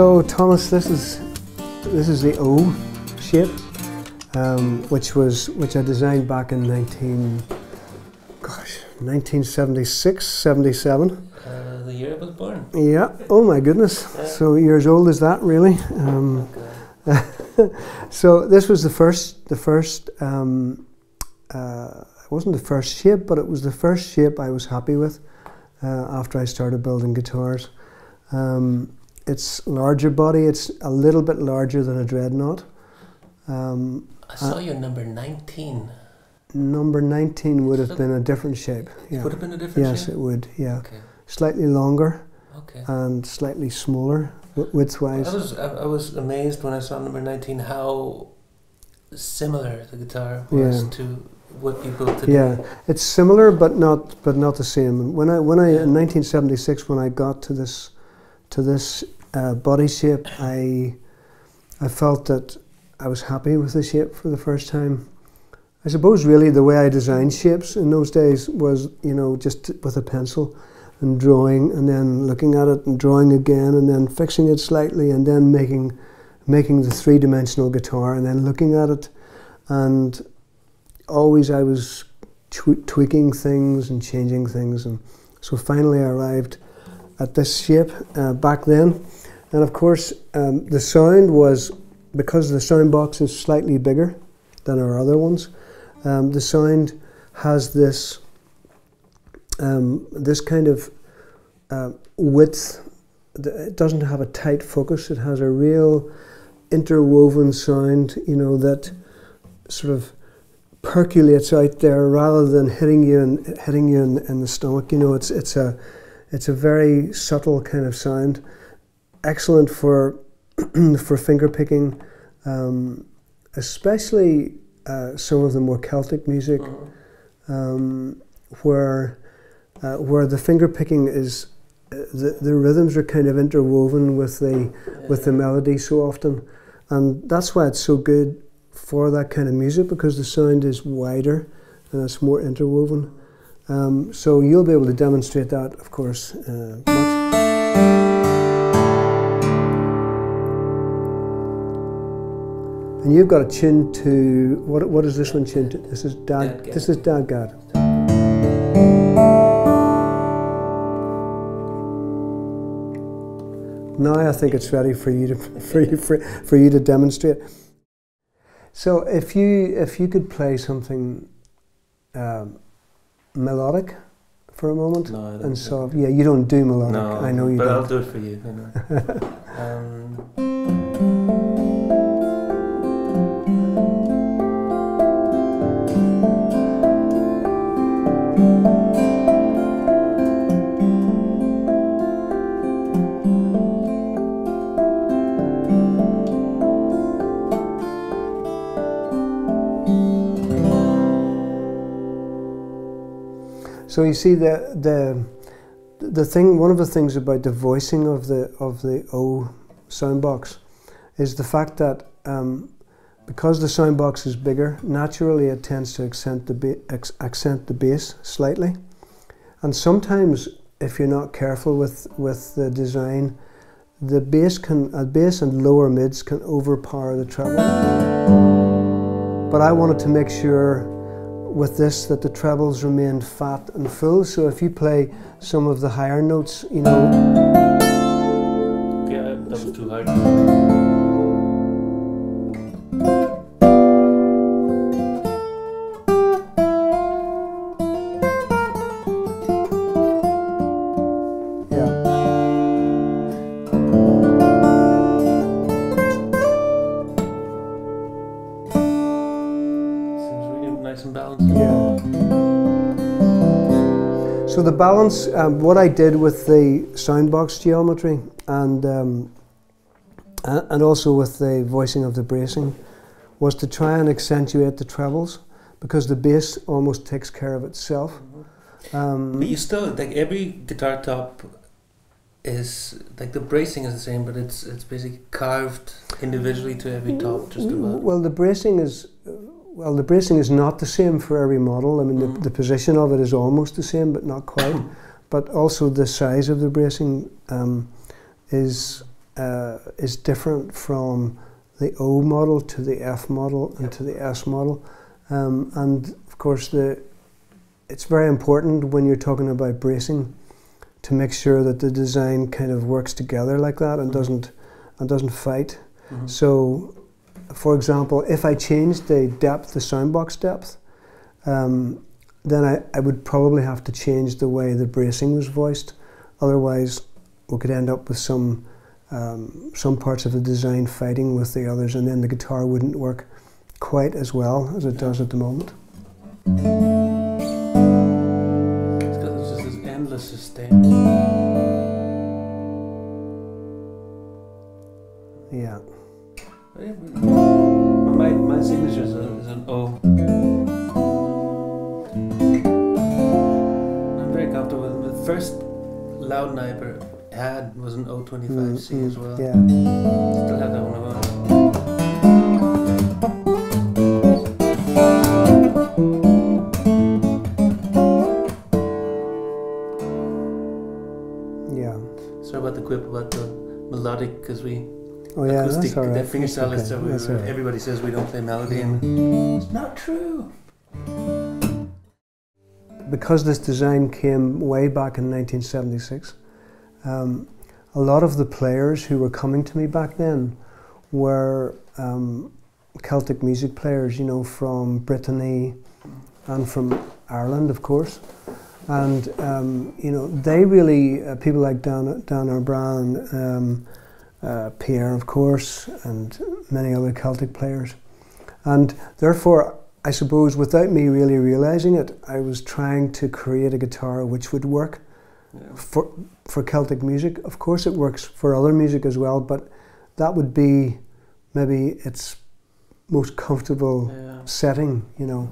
So Thomas, this is this is the O shape, um, which was which I designed back in 19, gosh, 1976, 77. Uh, the year I was born. Yeah. Oh my goodness. Yeah. So you're as old as that, really. Um, Okay. so this was the first, the first. Um, uh, it wasn't the first shape, but it was the first shape I was happy with uh, after I started building guitars. Um, it's larger body. It's a little bit larger than a dreadnought. Um, I saw your number 19. number 19 would have been a different shape. Yeah. Would have been a different Yes, shape? it would. Yeah. Okay. Slightly longer Okay. and slightly smaller wi- I width-wise. was I, I was amazed when I saw number 19 how similar the guitar was Yeah. to what people today. Yeah, it's similar but not but not the same. When I when I in 1976 when I got to this to this uh, body shape, I I felt that I was happy with the shape for the first time. I suppose really the way I designed shapes in those days was you know just with a pencil and drawing and then looking at it and drawing again and then fixing it slightly and then making making the three dimensional guitar and then looking at it and always I was tw- tweaking things and changing things, and so finally I arrived at this shape uh, back then. And of course, um, the sound was because the sound box is slightly bigger than our other ones. Um, the sound has this um, this kind of uh, width. It doesn't have a tight focus. It has a real interwoven sound. You know that sort of percolates out there rather than hitting you in, hitting you in, in the stomach. You know, it's it's a it's a very subtle kind of sound, excellent for for finger picking, um, especially uh, some of the more Celtic music, Mhm. um, where uh, where the finger picking is. uh, The, the rhythms are kind of interwoven with the with the melody so often, and that's why it's so good for that kind of music because the sound is wider and it's more interwoven. Um, so you'll be able to demonstrate that, of course, uh. And you've got a chin to what? What is this one chin to? This is Dad. Dadgad. This is Dadgad. Now I think it's ready for you to for you for, for you to demonstrate. So if you if you could play something um, melodic for a moment No, I don't and so yeah you don't do melodic No, I know you but I'll don't do it for you. you know. um, So you see the the the thing. One of the things about the voicing of the of the O soundbox is the fact that um, because the soundbox is bigger, naturally it tends to accent the ex- accent the bass slightly, and sometimes if you're not careful with with the design, the bass can uh, bass and lower mids can overpower the treble. But I wanted to make sure with this that the trebles remained fat and full. So if you play some of the higher notes, you know, I- that was too hard. So the balance, um, what I did with the soundbox geometry and um, and also with the voicing of the bracing was to try and accentuate the trebles because the bass almost takes care of itself. Um, But you still like every guitar top is like the bracing is the same, but it's it's basically carved individually to every top, just about. Well, the bracing is well, the bracing is not the same for every model. I mean, Mm. the, the position of it is almost the same, but not quite. but also the size of the bracing um, is uh, is different from the O model to the F model and Yep. to the S model. Um, and of course, the it's very important when you're talking about bracing to make sure that the design kind of works together like that and Mhm. doesn't and doesn't fight. Mhm. So, for example, if I changed the depth, the soundbox depth, um, then I, I would probably have to change the way the bracing was voiced. Otherwise, we could end up with some um, some parts of the design fighting with the others, and then the guitar wouldn't work quite as well as it does at the moment. It's got just this endless sustain. Yeah. My, my signature is, a, is an O. I'm very comfortable with the first Lowden I ever had was an O25C Mm, as mm, well. Yeah. Still have that one that's all right. the fingerstyle That's is so okay. we, all right. everybody says we don't play melody and it's not true. because this design came way back in 1976, um, a lot of the players who were coming to me back then were um, Celtic music players, you know, from Brittany and from Ireland, of course. And, um, you know, they really, uh, people like Dan, Dan Ar Braz, um, uh, Pierre, of course, and many other Celtic players. And therefore, I suppose without me really realizing it, I was trying to create a guitar which would work Yeah. for for Celtic music. Of course, it works for other music as well, but that would be maybe its most comfortable Yeah. setting, you know.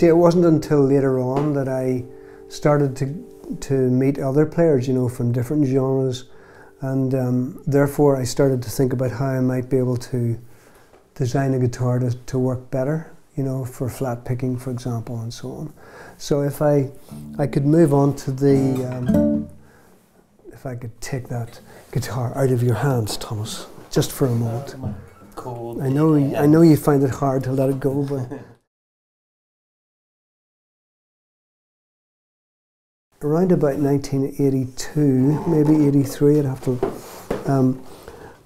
See, it wasn't until later on that I started to to meet other players, you know, from different genres, and um, therefore I started to think about how I might be able to design a guitar to, to work better, you know, for flat picking, for example, and so on. So if I I could move on to the um, if I could take that guitar out of your hands, Thomas, just for a moment. Cold. I know I know you find it hard to let it go, but around about 1982, maybe 83, I'd have to. Um,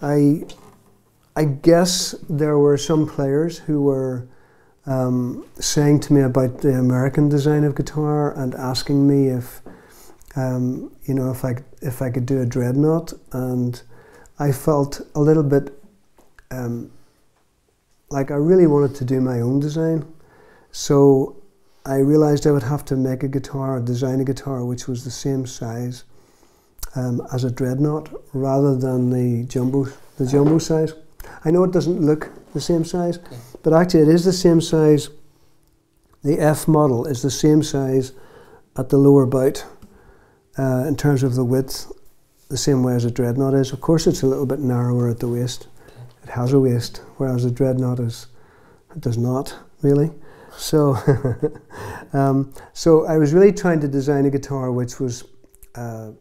I I guess there were some players who were um, saying to me about the American design of guitar and asking me if um, you know if I if I could do a dreadnought, and I felt a little bit um, like I really wanted to do my own design, so I realized I would have to make a guitar, design a guitar which was the same size um, as a dreadnought rather than the jumbo, the jumbo size. I know it doesn't look the same size, Okay. but actually it is the same size. The F model is the same size at the lower bout uh, in terms of the width, the same way as a dreadnought is. Of course, it's a little bit narrower at the waist. It has a waist, whereas a dreadnought is it does not really. So, um, so I was really trying to design a guitar which was uh,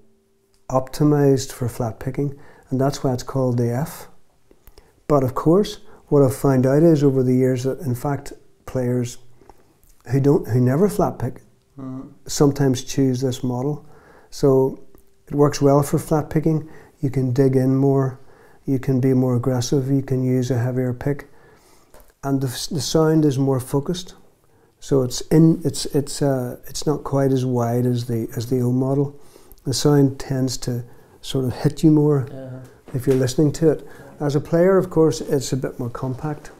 optimized for flat picking, and that's why it's called the F. But of course, what I've found out is over the years that in fact players who don't who never flat pick Mhm. sometimes choose this model. So it works well for flat picking. You can dig in more, you can be more aggressive, you can use a heavier pick, and the, the sound is more focused. So it's in it's it's uh, it's not quite as wide as the as the O model. The sound tends to sort of hit you more Yeah. if you're listening to it. As a player, of course, it's a bit more compact.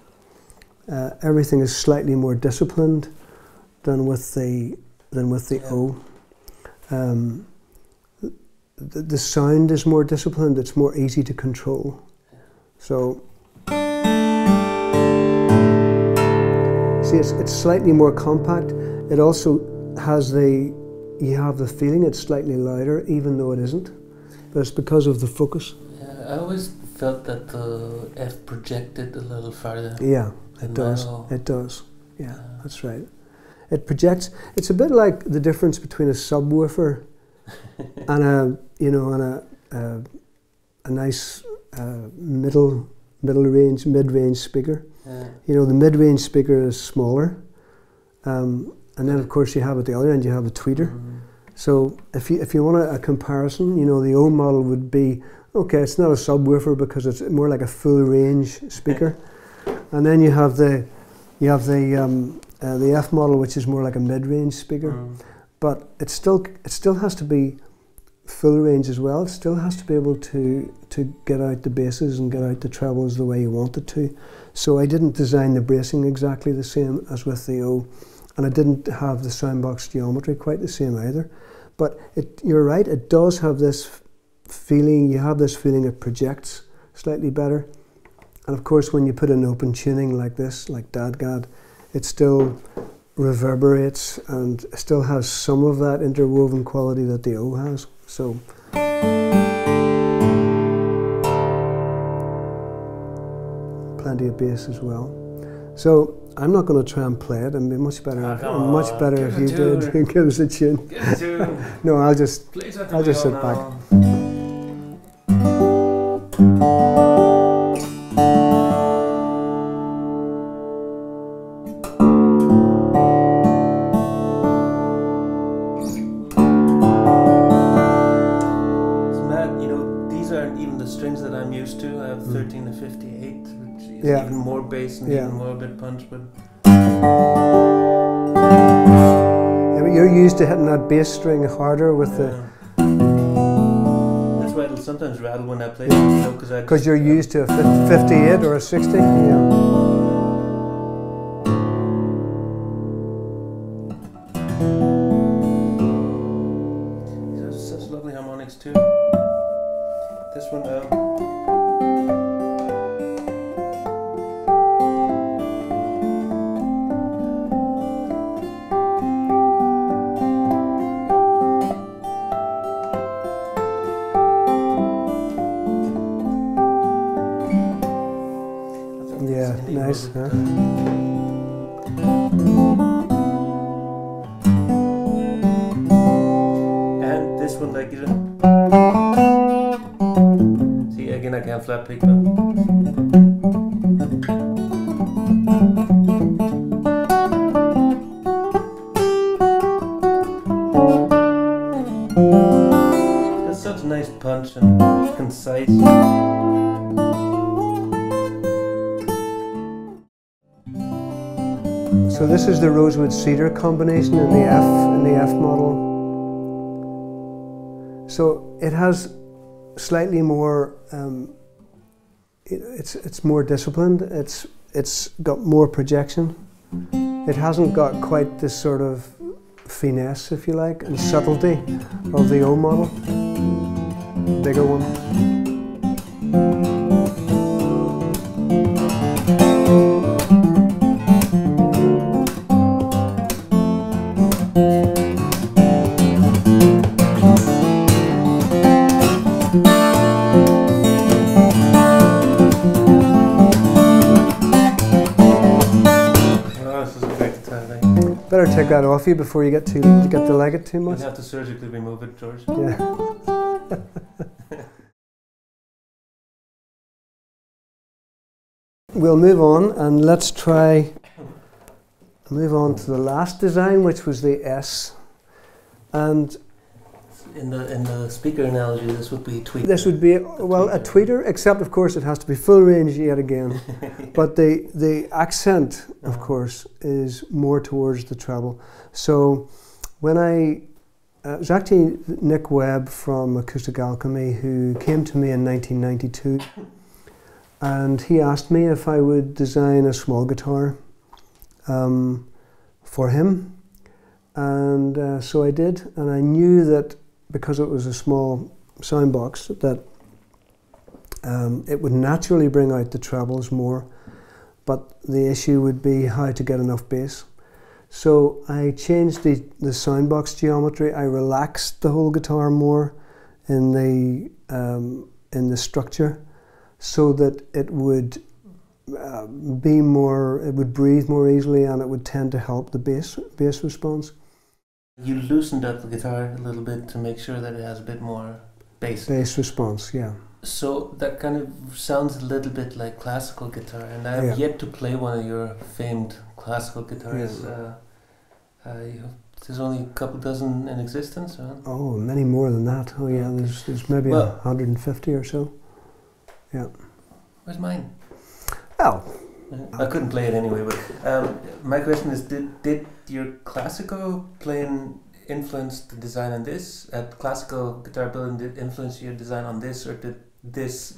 Uh, everything is slightly more disciplined than with the than with the Yeah. O. Um, the, the sound is more disciplined. It's more easy to control. So see, it's, it's slightly more compact. It also has the you have the feeling it's slightly louder, even though it isn't. But it's because of the focus. Yeah, I always felt that the F projected a little farther. Yeah, it does. It does. Yeah, Uh, that's right. It projects. It's a bit like the difference between a subwoofer and a you know and a a, a nice uh, middle middle range mid range speaker. Yeah. You know the mid range speaker is smaller, um, and then of course you have at the other end you have a tweeter. Mm. So if you if you want a, a comparison, you know the old model would be okay. It's not a subwoofer because it's more like a full range speaker, and then you have the you have the um, uh, the F model, which is more like a mid range speaker. Mm. But it still it still has to be full range as well. It still has to be able to to get out the basses and get out the trebles the way you want it to. So I didn't design the bracing exactly the same as with the O, and I didn't have the soundbox geometry quite the same either. But it, you're right. It does have this feeling. You have this feeling. It projects slightly better. And of course, when you put an open tuning like this, like Dadgad, it still reverberates and still has some of that interwoven quality that the O has. So. Of bass as well. So I'm not going to try and play it. It'd be much better. Ah, if, much better if you did give us a tune. A. No, I'll just. I'll just sit back. now. It's is Yeah. even more bass and Yeah. even more bit punch, but Yeah, but you're used to hitting that bass string harder with the. That's why it'll sometimes rattle when I play it, you know, because I Because you're used to a fif- 58 or a 60. Yeah. Flat pick, but. It's such a nice punch and concise. So this is the rosewood cedar combination in the F in the F model. So it has slightly more. Um, it, it's it's more disciplined. It's it's got more projection. It hasn't got quite this sort of finesse, if you like, and subtlety of the O model. Bigger one. Take that off you before you get too you get to like it too much. much. have to surgically remove it, George. Yeah. we'll move on and let's try move on to the last design, which was the S. And In the in the speaker analogy, this would be tweeter. this would be well a tweeter, except of course it has to be full range yet again. But the the accent, of Uh-huh. course, is more towards the treble. So when I uh, it was actually Nick Webb from Acoustic Alchemy who came to me in 1992 and he asked me if I would design a small guitar um, for him, and uh, so I did. And I knew that because it was a small sound box, that um, it would naturally bring out the trebles more, but the issue would be how to get enough bass. So I changed the, the soundbox geometry. I relaxed the whole guitar more in the um, in the structure, so that it would uh, be more. It would breathe more easily, and it would tend to help the bass bass response. You loosened up the guitar a little bit to make sure that it has a bit more bass. Bass response, yeah. So that kind of sounds a little bit like classical guitar, and I've Yeah. yet to play one of your famed classical guitars. Yeah. Uh, uh, there's only a couple dozen in existence. Huh? Oh, many more than that. Oh yeah, there's there's maybe a Well- 150 or so. Yeah. Where's mine? Oh, I couldn't play it anyway. But um, my question is: Did did your classical playing influence the design on this? Uh, classical guitar building did influence your design on this, or did this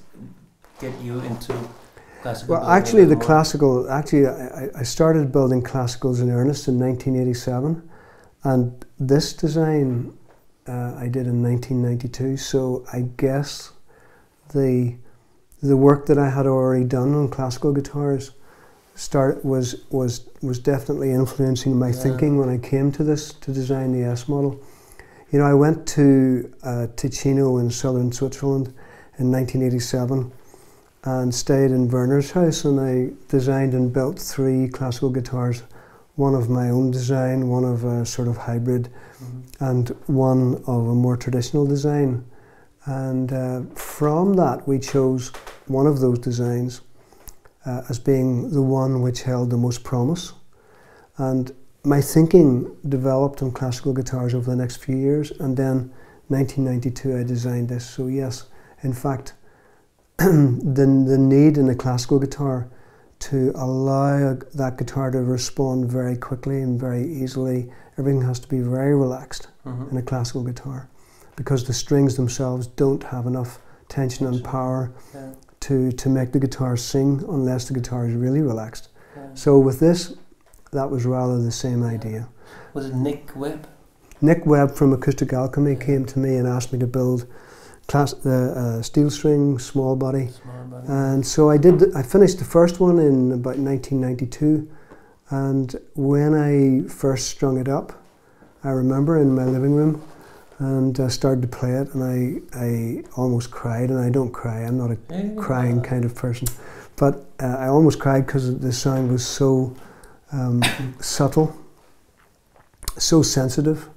get you into classical? well, actually, the more? classical. Actually, I, I started building classicals in earnest in 1987, and this design uh, I did in 1992. So I guess the the work that I had already done on classical guitars start was was was definitely influencing my Yeah. thinking when I came to this to design the S model. You know, I went to uh, Ticino in southern Switzerland in 1987 and stayed in Werner's house, and I designed and built three classical guitars. One of my own design, one of a sort of hybrid, Mhm. and one of a more traditional design. And uh, from that, we chose one of those designs uh, as being the one which held the most promise. And my thinking developed on classical guitars over the next few years, and then 1992 I designed this. So yes, in fact, the the need in a classical guitar to allow that guitar to respond very quickly and very easily. Everything has to be very relaxed Mhm. in a classical guitar because the strings themselves don't have enough tension and power Yeah, to, to make the guitar sing unless the guitar is really relaxed. yeah. So with this, that was rather the same idea. Was it Nick Webb? Nick Webb from Acoustic Alchemy came to me and asked me to build class, the uh, steel string small body. Small body. And so I did. I finished the first one in about 1992, and when I first strung it up, I remember in my living room, and I started to play it, and I I almost cried. And I don't cry. I'm not a Yeah. crying kind of person, but uh, I almost cried because the sound was so um, subtle, so sensitive,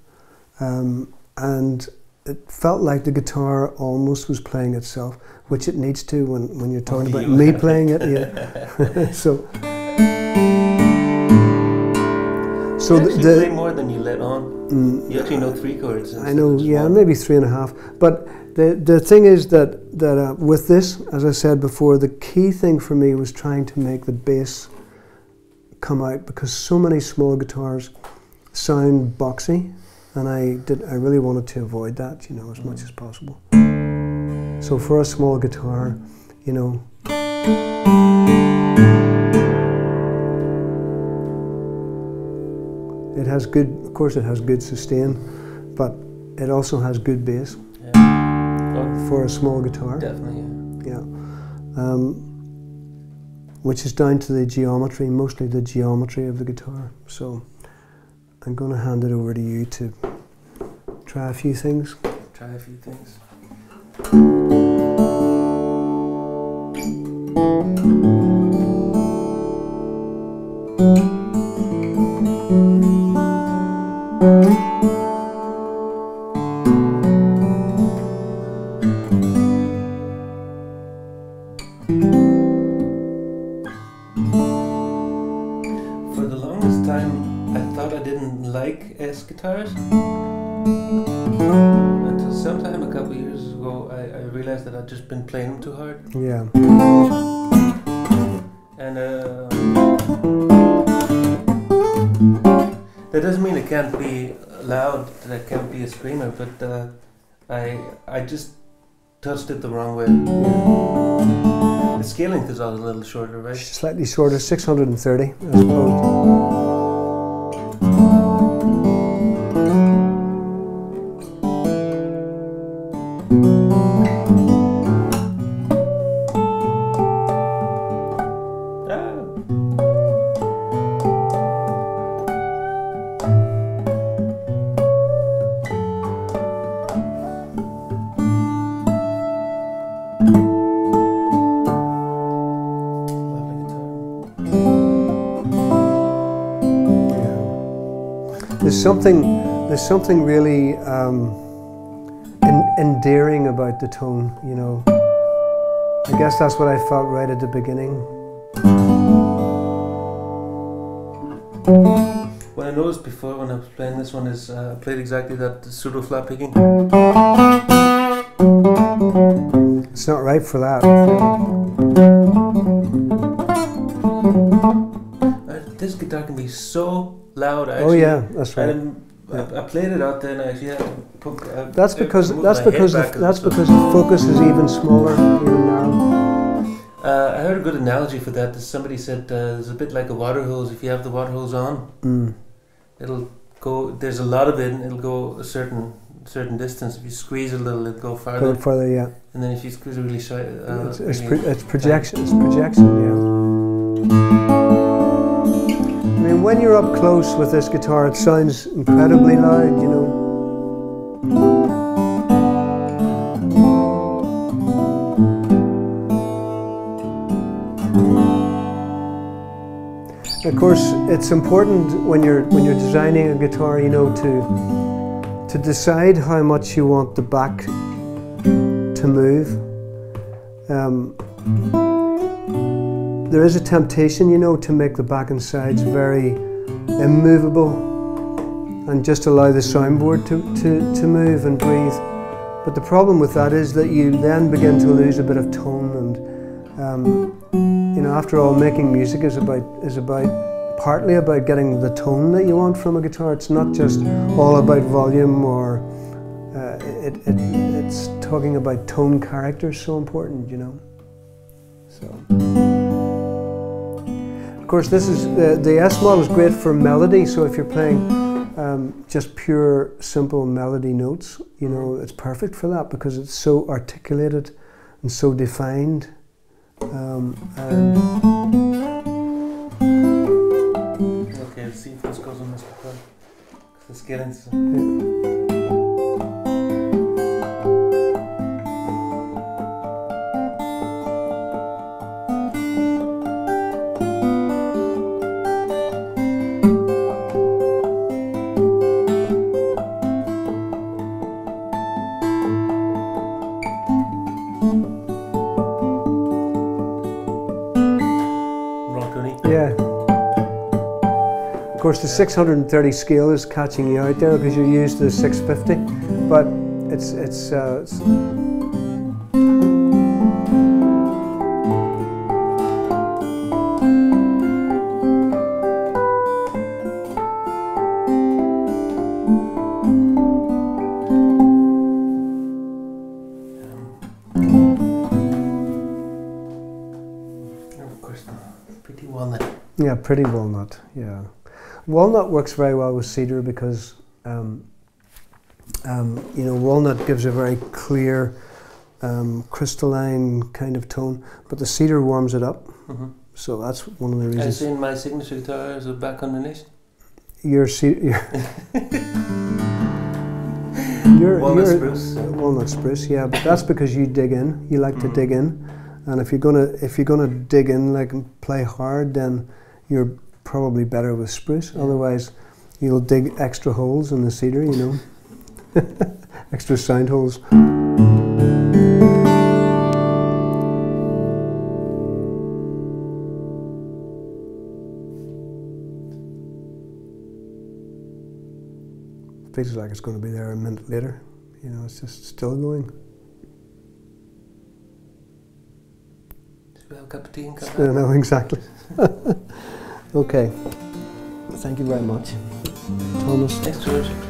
um, and it felt like the guitar almost was playing itself, which it needs to when, when you're talking about me playing it. Yeah. so. So you the, the play more than you let on. Mm, You actually know three chords. I know, yeah, one. maybe three and a half. But the the thing is that that uh, with this, as I said before, the key thing for me was trying to make the bass come out because so many small guitars sound boxy, and I did I really wanted to avoid that, you know, as much as possible. So for a small guitar, you know. Has good, of course, it has good sustain, but it also has good bass Yeah. Oh, for a small guitar. definitely. Yeah. Yeah. Um, which is down to the geometry, mostly the geometry of the guitar. So I'm going to hand it over to you to try a few things. Try a few things. I thought I didn't like S guitars. Until sometime a couple years ago, I, I realized that I'd just been playing them too hard. Yeah. And uh, that doesn't mean it can't be loud, that it can't be a screamer, but uh, I I just touched it the wrong way. yeah. The scale length is always a little shorter, right? Slightly shorter, 630, I suppose. There's something, there's something really um, en- endearing about the tone, you know. I guess that's what I felt right at the beginning. What I noticed before when I was playing this one is uh, I played exactly that pseudo flat picking. It's not right for that. Uh, this guitar can be so loud. I Oh yeah, that's right. And I, I played it out there and I actually had to That's because that's because the, that's because the focus is even smaller, even narrow. Uh, I heard a good analogy for that. Somebody said uh, it's a bit like a water hose. If you have the water hose on, Mm. it'll go. There's a lot of it. and It'll go a certain certain distance. If you squeeze a little, it'll go farther. Go farther. further, yeah. And then if you squeeze it really shy, uh, it's, it's, pro- it's projection. It's projection. Yeah. Mean, when you're up close with this guitar, it sounds incredibly loud. You know. Of course, it's important when you're when you're designing a guitar, you know, to to decide how much you want the back to move. Um, there is a temptation, you know, to make the back and sides very immovable and just allow the soundboard to, to, to move and breathe. But the problem with that is that you then begin to lose a bit of tone and um, you know, after all, making music is about is about partly about getting the tone that you want from a guitar. It's not just all about volume or uh, it, it, it's talking about tone character is so important, you know. So, of course, this is uh, the S model is great for melody. So if you're playing um, just pure simple melody notes, you know, it's perfect for that because it's so articulated and so defined. Um, and Okay, let's see if this goes on this Let's. 'Cause the course, the 630 scale is catching you out there because you used the 650, but it's it's, uh, it's And of course, pretty walnut. Yeah, pretty walnut. Yeah, walnut works very well with cedar because um, um, you know walnut gives a very clear, um, crystalline kind of tone, but the cedar warms it up. Mm-hmm. So that's one of the As reasons. in my signature guitar is a back underneath. Your ce- your your, Walnut your- spruce. walnut spruce. Yeah, but that's because you dig in. You like to Mhm. dig in, and if you're gonna if you're gonna dig in like and play hard, then you're probably better with spruce. Yeah. Otherwise, you'll dig extra holes in the cedar. You know, extra sound holes. Feels like it's going to be there a minute later. You know, it's just still going. We have a cup of tea and come back? don't exactly. okay. Thank you very much, Thomas. Thanks, George.